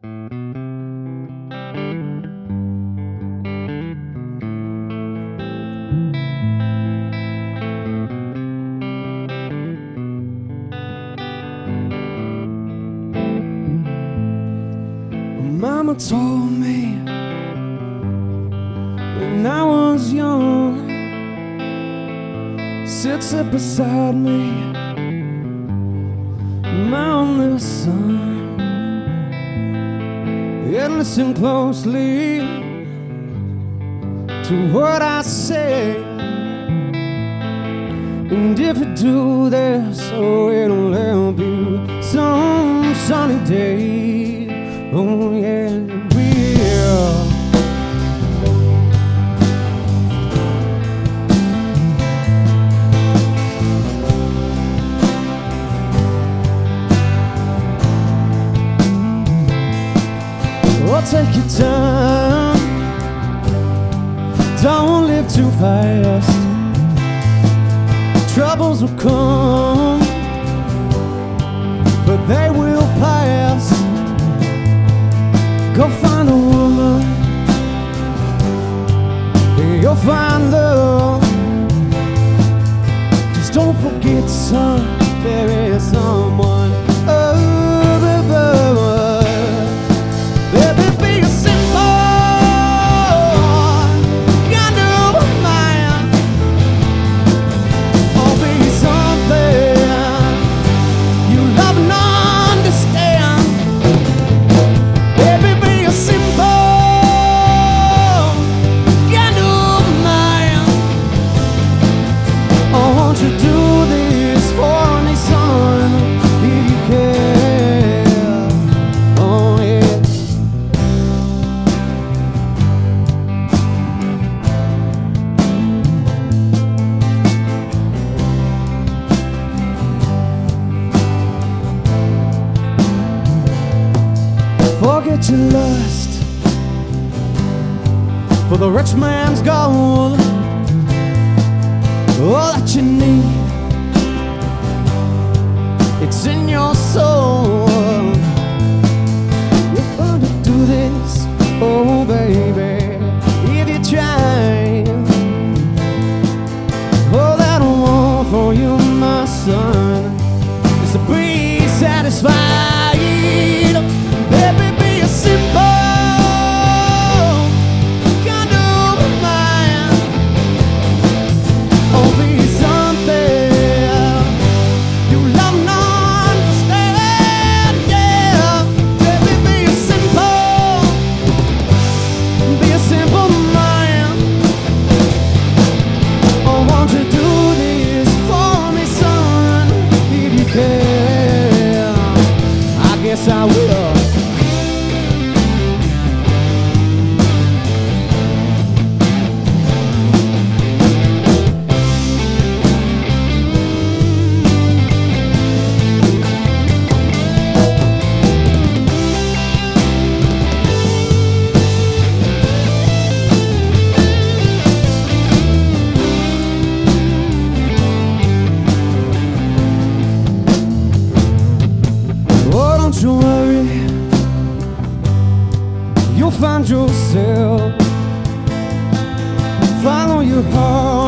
Mama told me when I was young, sit sit beside me, my only son, and listen closely to what I say. And if you do this, oh, it'll help you some sunny day. Oh, yeah, Take your time. Don't live too fast. Troubles will come, but they will pass. Go find a woman. You'll find love. Just don't forget, son, there is someone Forget your lust for the rich man's gold. All that you need, it's in your soul. I will. Don't you worry, you'll find yourself. Follow your heart